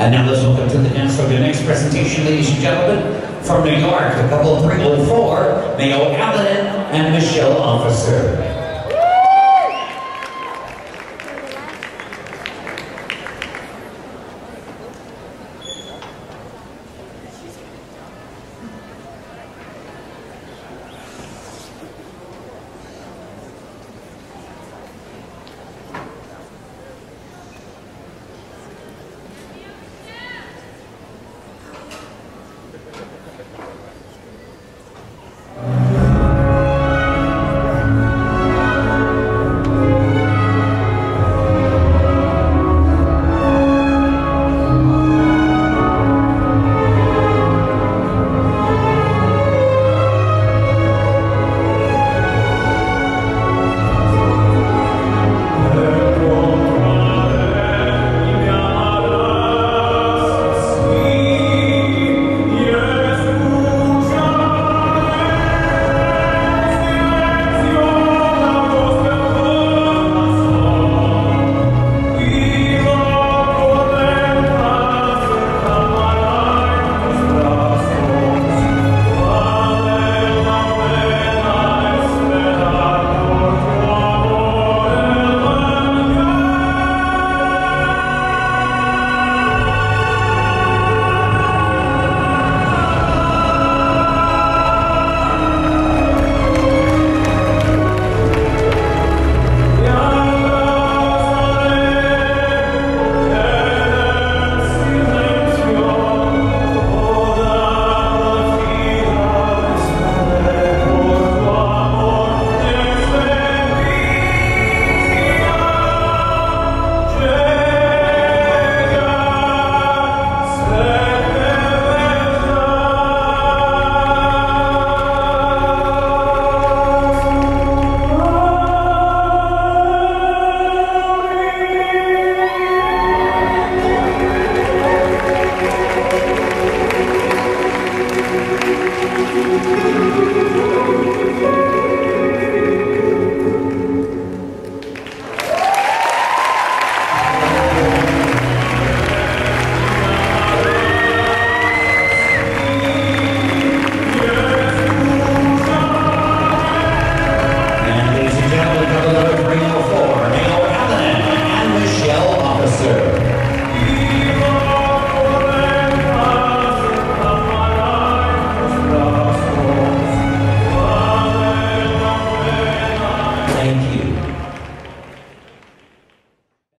And now let's welcome to the dance for the next presentation, ladies and gentlemen, from New York, the couple 304, Mayo Alanen and Michelle Officer.